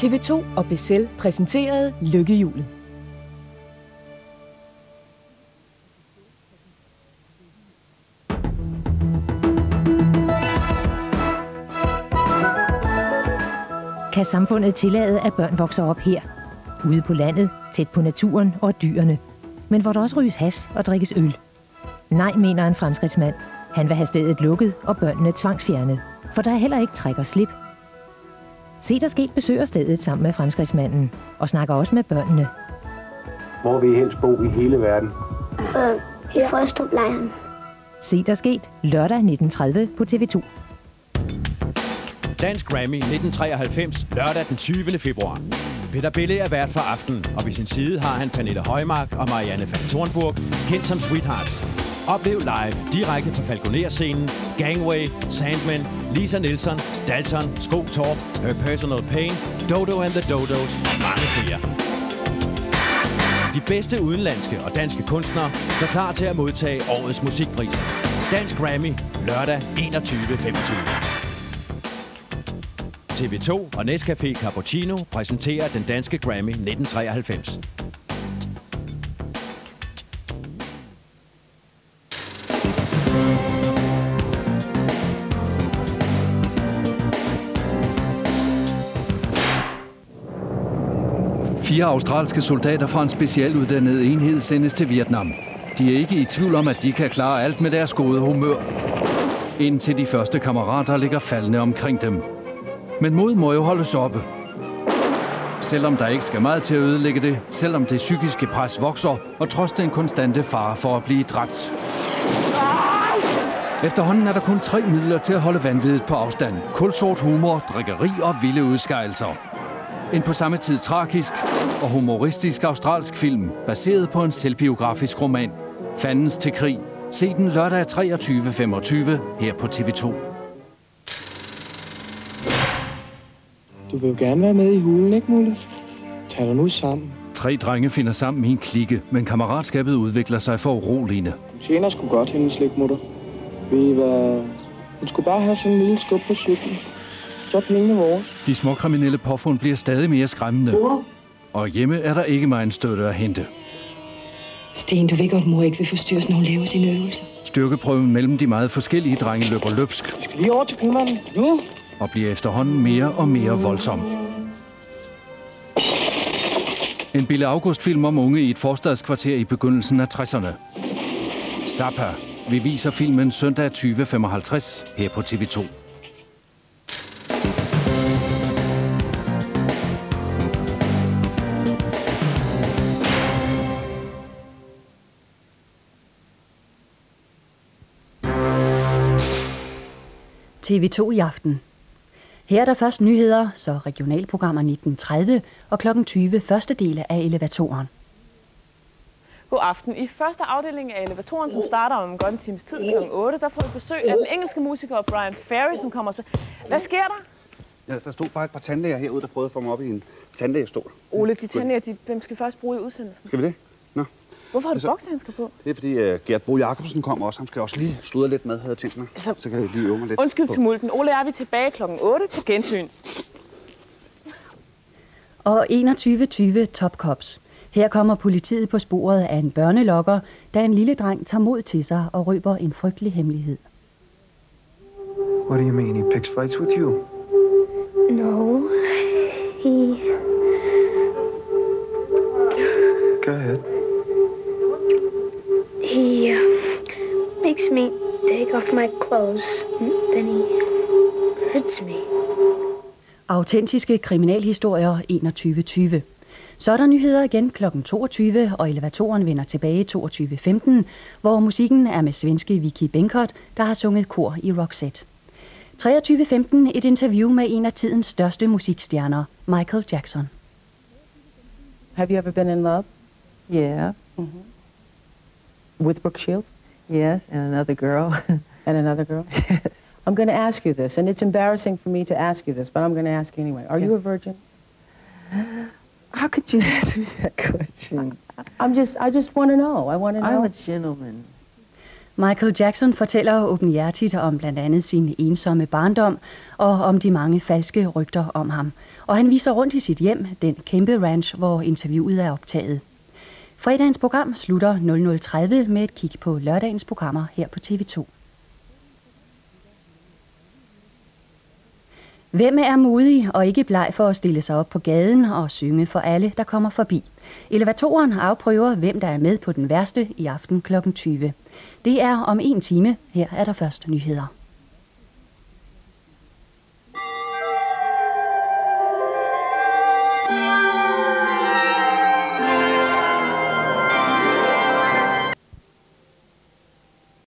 TV2 og Bessel præsenterede Lykkehjulet. Kan samfundet tillade, at børn vokser op her? Ude på landet, tæt på naturen og dyrene. Men hvor der også ryges has og drikkes øl. Nej, mener en fremskridtsmand. Han vil have stedet lukket og børnene tvangsfjernet. For der er heller ikke træk og slip. Se der sket besøger stedet sammen med fremskridtsmanden. Og snakker også med børnene. Hvor vil I helst bo i hele verden? Øh, i Frøstruplejren. Se der sket lørdag 19.30 på TV2. Dansk Grammy 1993, lørdag den 20. februar. Peter Bille er vært for aftenen, og ved sin side har han Pernille Højmark og Marianne van Thornburg, kendt som Sweethearts. Oplev live, direkte fra Falconer-scenen, Gangway, Sandman, Lisa Nielsen, Dalton, Sko Torp, Her Personal Pain, Dodo and the Dodos og mange flere. De bedste udenlandske og danske kunstnere står klar til at modtage årets musikpriser. Dansk Grammy, lørdag 21.25. TV2 og Nescafé Cappuccino præsenterer den danske Grammy 1993. Fire australske soldater fra en specialuddannet enhed sendes til Vietnam. De er ikke i tvivl om, at de kan klare alt med deres gode humør. Indtil de første kammerater ligger faldende omkring dem. Men mod må jo holdes oppe. Selvom der ikke skal meget til at ødelægge det, selvom det psykiske pres vokser, og trods den konstante fare for at blive dræbt. Efterhånden er der kun tre midler til at holde vanvittigt på afstand. Kulsort humor, drikkeri og vilde udskejelser. En på samme tid tragisk og humoristisk australsk film, baseret på en selvbiografisk roman. Fandens til krig. Se den lørdag 23.25 her på TV2. Du vil jo gerne være med i hulen, ikke Mulle? Tag dig nu sammen. Tre drenge finder sammen i en klikke, men kammeratskabet udvikler sig for uroligende. Du tjener sgu godt hendes slikmutter. Ved I hvad? Hun skulle bare have sådan en lille skub på cyklen. Så er pengene vores. De små kriminelle påfund bliver stadig mere skræmmende. Og hjemme er der ikke meget en støtte at hente. Sten, du ved godt, mor ikke vil forstyrres, når hun laver sine øvelser. Styrkeprøven mellem de meget forskellige drenge løber løbsk Vi skal lige over til købmanden. Nu! og bliver efterhånden mere og mere voldsom. En Bille August-film om unge i et forstadskvarter i begyndelsen af 60'erne. Zappa. Vi viser filmen søndag 20.55 her på TV2. TV2 i aften. Her er der først nyheder, så regionalprogrammer 19.30 og kl. 20 første del af elevatoren. God aften. I første afdeling af elevatoren, som starter om godt en times tid kl. 8, der får vi besøg af den engelske musiker Brian Ferry, som kommer og. Hvad sker der? Ja, der stod bare et par tandlæger herude, der prøvede at få mig op i en tandlægestol. Ole, de tandlæger, de, dem skal først bruge i udsendelsen. Skal vi det? Hvorfor har du Altså- boksehandsker på? Det er fordi uh, Gert Bo Jacobsen kommer også. Han skal også lige sludre lidt med, havde jeg tænkt mig. Altså- Så kan jeg lige øve mig lidt. Undskyld på- tumulten. Ole, er vi tilbage kl. 8 på gensyn. Og 21.20 Top Cops. Her kommer politiet på sporet af en børnelokker, da en lille dreng tager mod til sig og røber en frygtelig hemmelighed. What do you mean? He picks fights with you? No, he... off my clothes. Then he hurts me. Autentiske kriminalhistorier 21.20. Så er der nyheder igen kl. 22, og elevatoren vender tilbage 22.15, hvor musikken er med svenske Vicky Benkert, der har sunget kor i Roxette. 23.15 et interview med en af tidens største musikstjerner, Michael Jackson. Have you ever been in love? Yeah. With Brooke Shields? Yes, and another girl. and another girl? I'm going to ask you this, and it's embarrassing for me to ask you this, but I'm going to ask you anyway. Are you a virgin? How could you ask me that question? I'm just, I just want to know. I want to know. I'm a gentleman. Michael Jackson fortæller åbenhjertigt om blandt andet sin ensomme barndom og om de mange falske rygter om ham. Og han viser rundt i sit hjem, den kæmpe ranch, hvor interviewet er optaget. Fredagens program slutter 00.30 med et kig på lørdagens programmer her på TV2. Hvem er modig og ikke bleg for at stille sig op på gaden og synge for alle, der kommer forbi? Elevatoren afprøver, hvem der er med på den værste i aften kl. 20. Det er om en time. Her er der først nyheder.